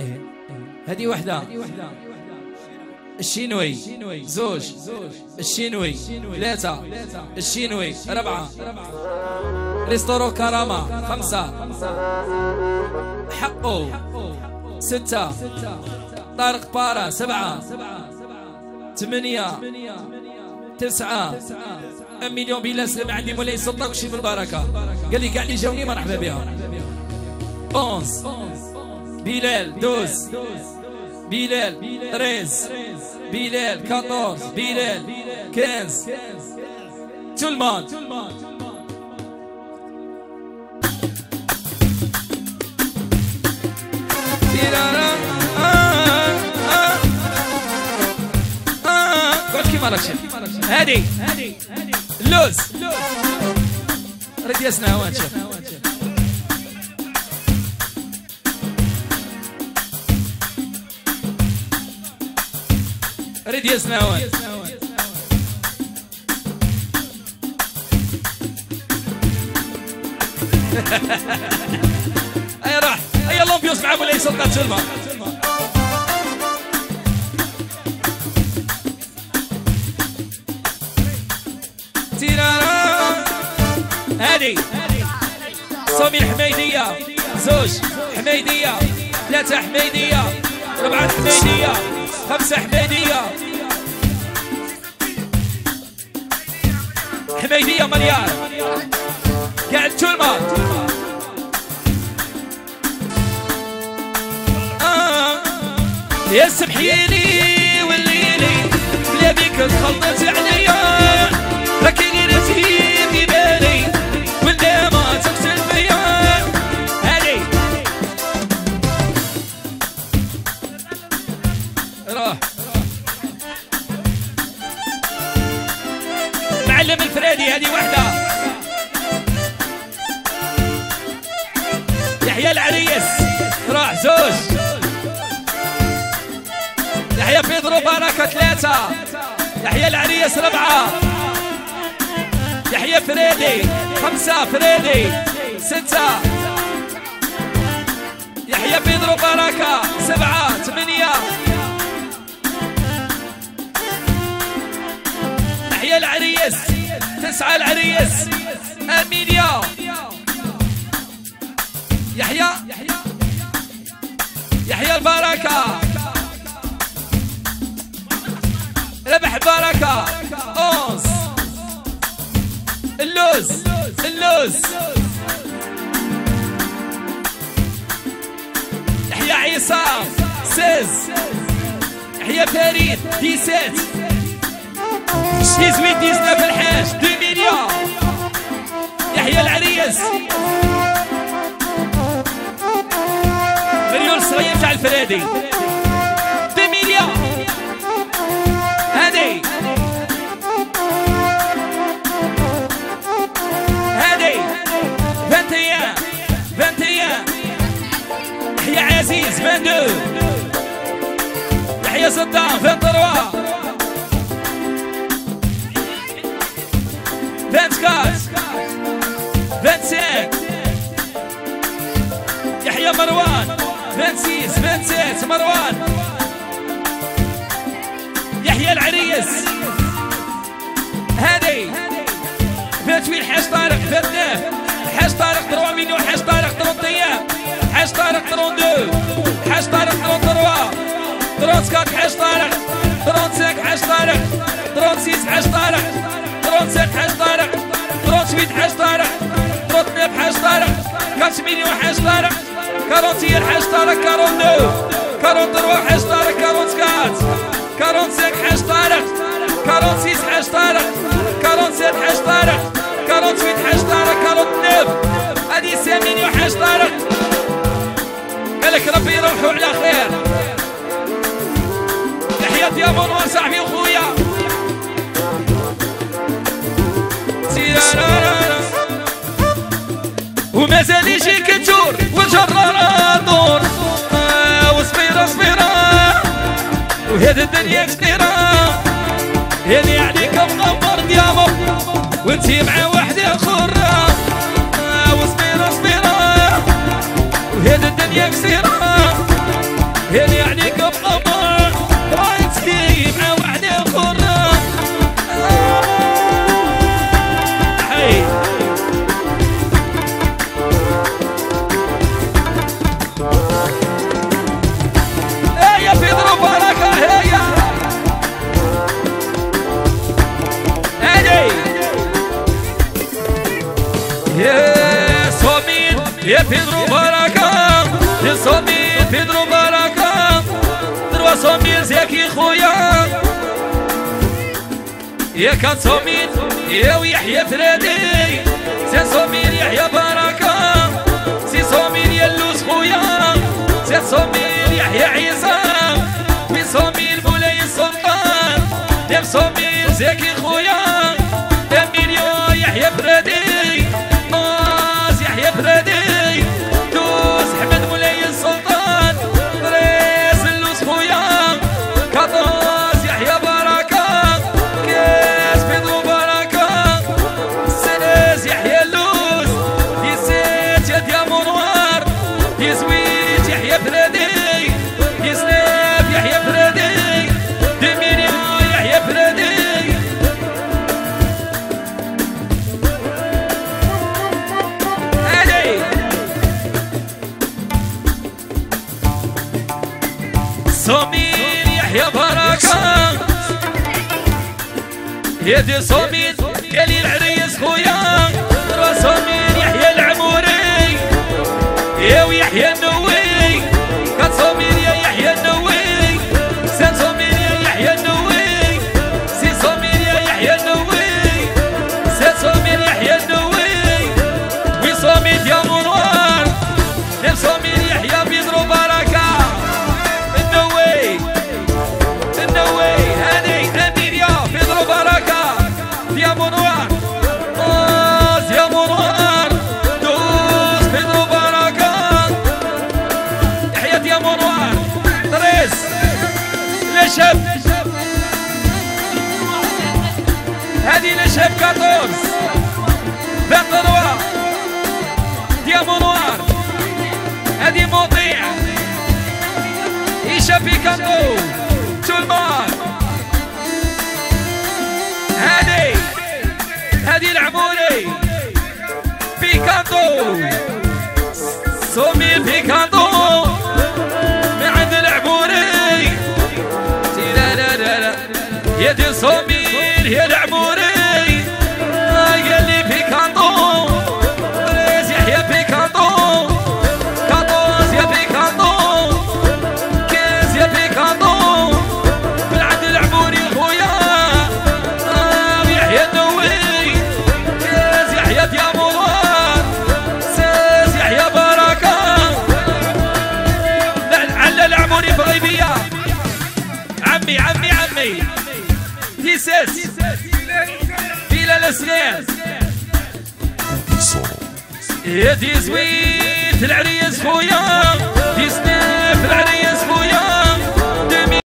إيه. هذه وحدة. الشينوي. زوج. الشينوي. ثلاثة. الشينوي. أربعة ريستورو كرامة خمسة. حقه ستة. طارق بارا. سبعة. ثمانية تسعة مليون بلا سلام عندي مولاي سلطة وشي بالبركة. قال لي كاع اللي جاوني مرحبا بهم أونس بلال دوز بلال تريز بلال 14 بلال 15 tout le راك هادي. اللوز رد يسنا هوان شوف رد يسنا هوان. أي راح. أي الامبيوس مع مولاي سلطان سلمى هادي. صومي الحميدية زوج حميدية ثلاثة حميدية أربعة حميدية خمسة حميدية حميدية مليار. قاعد تلمر آه. يا سبحيلي والليلي بلا بيك الخلطة عليا. راكي غير في هذه وحدة. يحيى العريس راح زوج. يحيى بيدرو بركة ثلاثة. يحيى العريس ربعة. يحيى فريدي خمسة فريدي ستة. يحيى بيدرو بركة سبعة. تسعة العريس. أمينيا يحيى. يحيى البركة. ربح بركة. أونس اللوز. اللوز. يحيى عصام سيز. يحيى فريد ديسات ديزويت ديزناف الحاج. دو مليون يحيى العريس. مليون صغير تاع الفرادي مليون هادي. هادي. 21 21 يحيى عزيز 22 يحيى صدام 23 24 25 يحيى مروان 26 27 مروان يحيى العريس هادي 28 حاج طارق 29 حاج طارق 3 مليون حاج طارق 31 حاج طارق 32 حاج طارق 33 34 حاج طارق 35 حاج طارق 36 حاج طارق 37 حاج طارق 38 حاج طارق 41 حاج طارق 42 43 حاج طارق 44 45 حاج طارق 46 حاج طارق 47 حاج طارق 48 حاج طارق 49 هذه 5 مليون حاج طارق قالك ربي يروحوا على خير تحية يا منور صاحبي وخويا ومازال يجي كتور الدنيا كثيرة اللي عليك مغمر ديامو وانتي مع واحدة أخرى وصبيرة صبيرة وهذه الدنيا كثيرة اللي عليك يا بيدرو بركة يا صميم بيدرو بركة. دروا صميم زكي خويا. يا كان صميم يا ويحيى فرادي سي صميم يحيى بركة. سي صميم يا اللوز خويا. سي صميم يحيى عيسى في صميم مولاي السلطان يا صميم زكي خويا. de it. عمي عمي عمي. تيسس بلال الصغير. يا تيزويت العريس خويا. تيسناف العريس خويا.